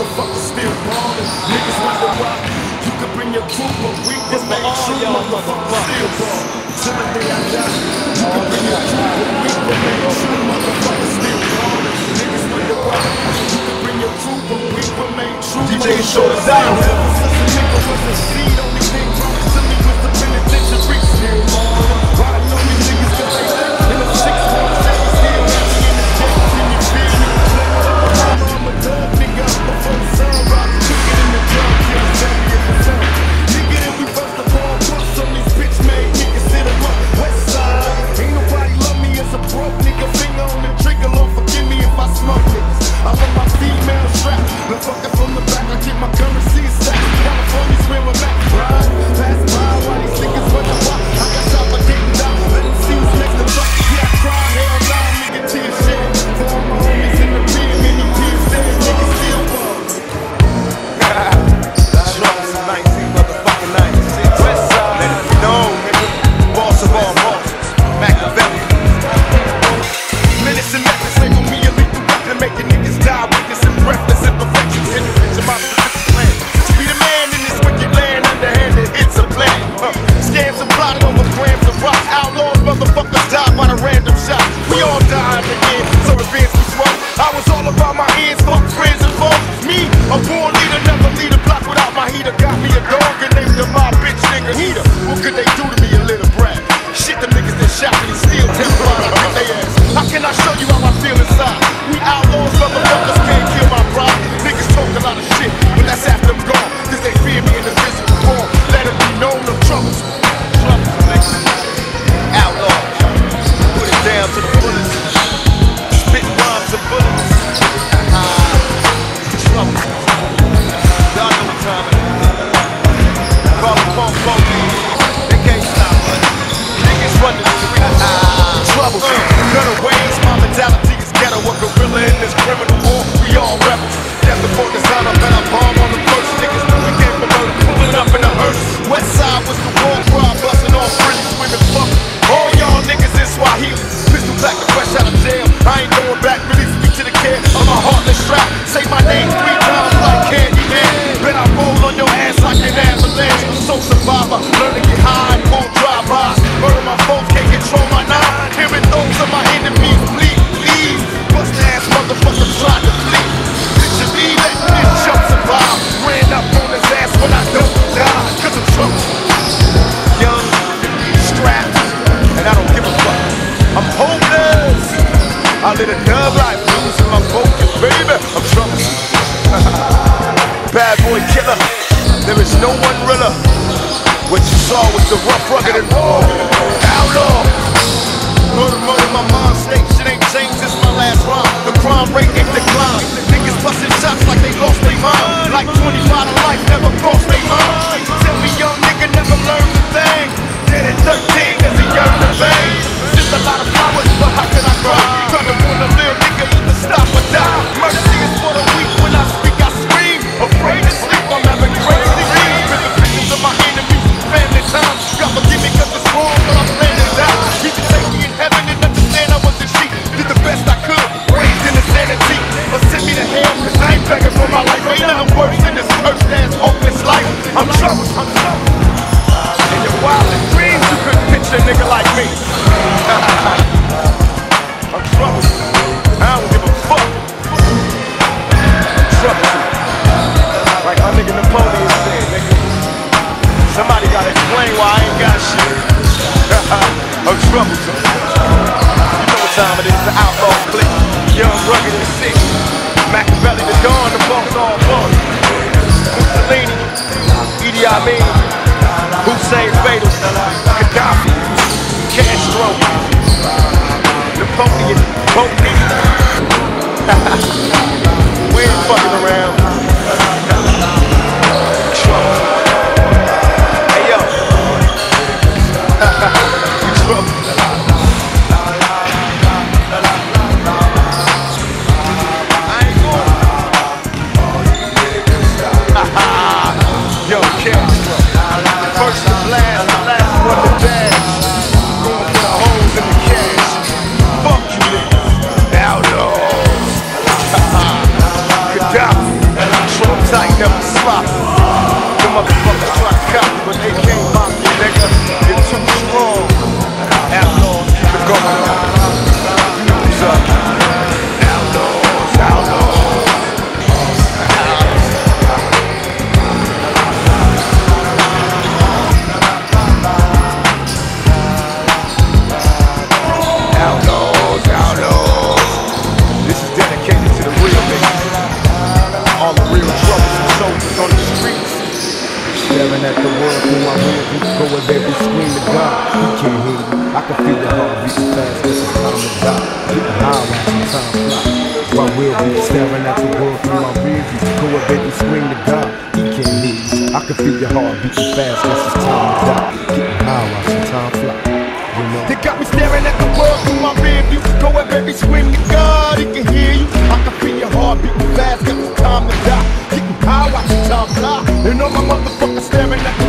motherfuckers still ballin'. Niggas wonder why you could bring your crew, but we can make true motherfuckers still ballin'. Till the day I die, you could bring your crew, but we can make true motherfuckers still ballin'. Niggas wonder why you could bring your crew, but we can make true. DJ, show us out. Nigga was a seed on nothing worse than this cursed ass hopeless life. I'm troubled. I'm troubled. In your wildest dreams, you couldn't picture a nigga like me. I'm troubled. I don't give a fuck. I'm troubled. Like my nigga Napoleon said, nigga. Somebody gotta explain why I ain't got shit. I'm troubled. You know what time it is? The outlaw. and scream to God. He can't hear you. I can feel the heart beating fast. This is time to die. Getting high watching time fly. My will be staring at the world through my rear view. Go up, baby, scream to God. He can't hear you. I can feel your heart beating fast. This is time to die. Getting high watching time fly. They got me staring at the world through my rear view. Go up, baby, scream to God. He can hear you. I can feel your heart beating fast. This it's time to die. Getting high watching time fly. And all my motherfuckers staring at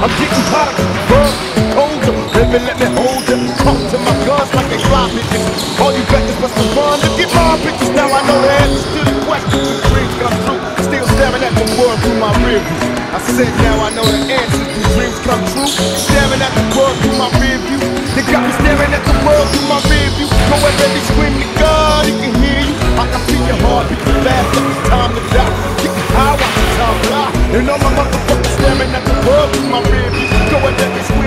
I'm getting hotter, burn, colder. Baby, let me hold you. Talk to my guns like they fly bitches. All you bitches was some fun. Look at my bitches. Now I know the answers to the questions. Dreams come true. Still staring at the world through my rear view. I said now I know the answers to dreams come true. Staring at the world through my rear view. They got me staring at the world through my rear view. However, they scream to God, he can hear you. I can feel your heartbeat, you faster, time to die. Kick the high, watch the time fly. And all my motherfuckers my baby. Go and let me